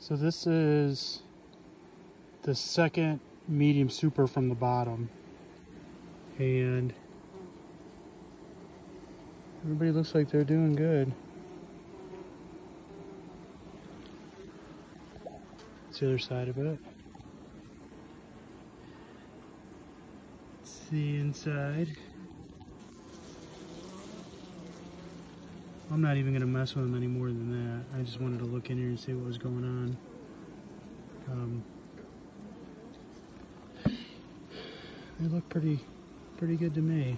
So this is the second medium super from the bottom. And everybody looks like they're doing good. That's the other side of it. It's the inside. I'm not even going to mess with them any more than that. I just wanted to look in here and see what was going on. Um, they look pretty, pretty good to me.